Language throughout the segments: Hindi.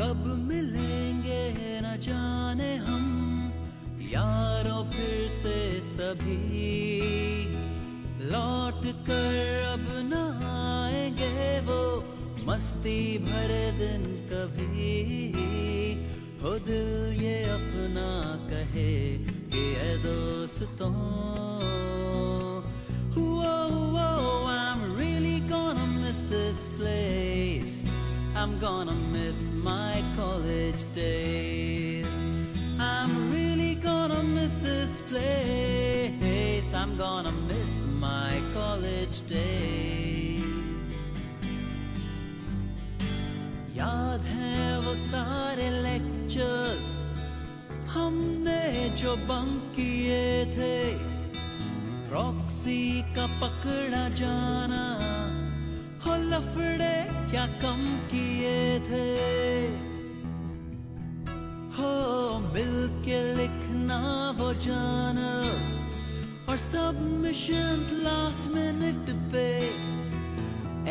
कब मिलेंगे न जाने हम, यारों फिर से सभी। लौट कर अब न आएँगे वो, मस्ती भरे दिन कभी। हो I'm gonna miss my college days I'm really gonna miss this place I'm gonna miss my college days याद है वो सारे लेक्चर्स हमने जो बंक किए थे प्रॉक्सी का पकड़ा जाना हो लफड़े क्या कम किए थे? हो मिल के लिखना वो जानर्स और सबमिशंस लास्ट मिनट पे।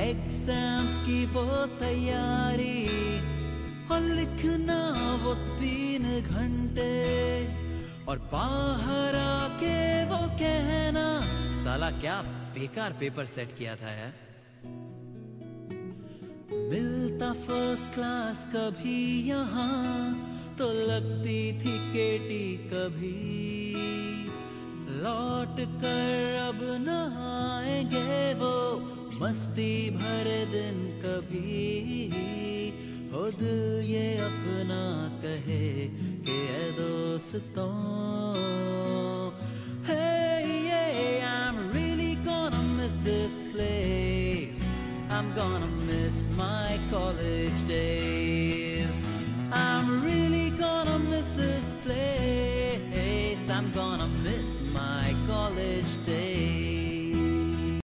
एग्ज़ाम्स की वो तैयारी और लिखना वो तीन घंटे। और बाहर आके वो कहना, साला क्या बेकार पेपर सेट किया था यार। मिलता फ़र्स्ट क्लास कभी यहाँ तो लगती थी केटी कभी लौट कर अब न आएँगे वो मस्ती भरे दिन कभी दिल ये अपना कहे कि दोस्तों Hey, yeah, I'm really gonna miss this place. I'm gonna miss my college days. I'm really gonna miss this place. I'm gonna